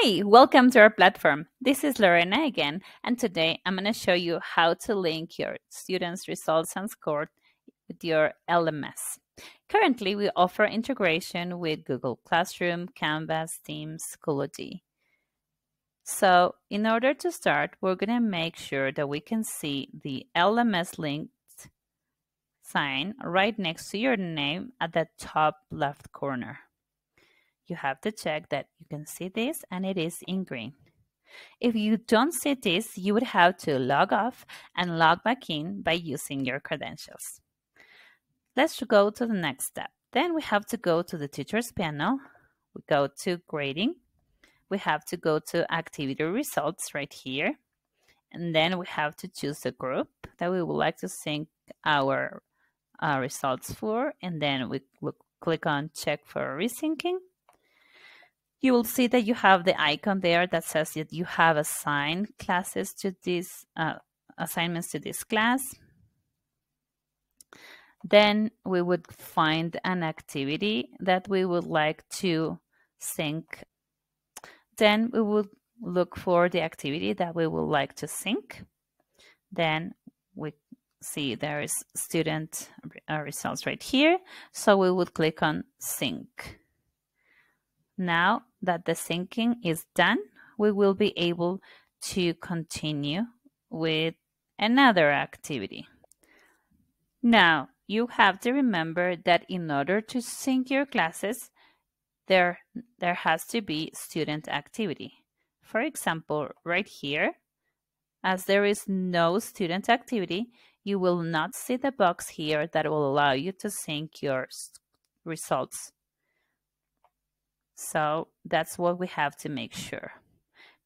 Hi, welcome to our platform. This is Lorena again, and today I'm going to show you how to link your students' results and score with your LMS. Currently, we offer integration with Google Classroom, Canvas, Teams, Schoology. So in order to start, we're going to make sure that we can see the LMS linked sign right next to your name at the top left corner you have to check that you can see this and it is in green. If you don't see this, you would have to log off and log back in by using your credentials. Let's go to the next step. Then we have to go to the teacher's panel. We go to grading. We have to go to activity results right here. And then we have to choose a group that we would like to sync our uh, results for. And then we click on check for resyncing you will see that you have the icon there that says that you have assigned classes to this uh, assignments to this class. Then we would find an activity that we would like to sync. Then we would look for the activity that we would like to sync. Then we see there is student uh, results right here. So we would click on sync. Now that the syncing is done, we will be able to continue with another activity. Now, you have to remember that in order to sync your classes, there, there has to be student activity. For example, right here, as there is no student activity, you will not see the box here that will allow you to sync your results so that's what we have to make sure.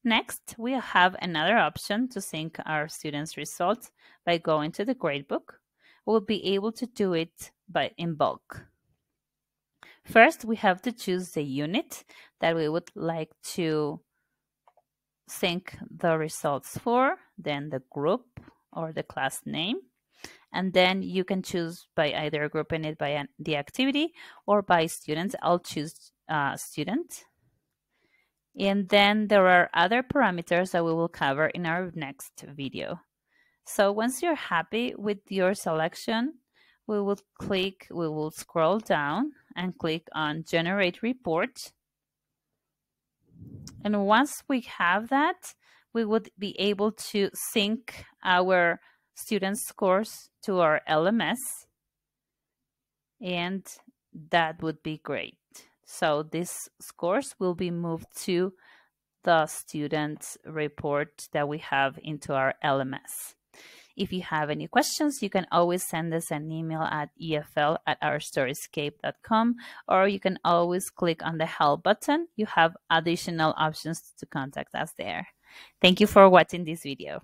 Next, we have another option to sync our students' results by going to the gradebook. We'll be able to do it by in bulk. First, we have to choose the unit that we would like to sync the results for, then the group or the class name. And then you can choose by either grouping it by the activity or by students. I'll choose uh, student. And then there are other parameters that we will cover in our next video. So once you're happy with your selection, we will click, we will scroll down and click on generate report. And once we have that, we would be able to sync our student scores to our LMS. And that would be great. So these scores will be moved to the student report that we have into our LMS. If you have any questions, you can always send us an email at efl at ourstoryscape.com or you can always click on the help button. You have additional options to contact us there. Thank you for watching this video.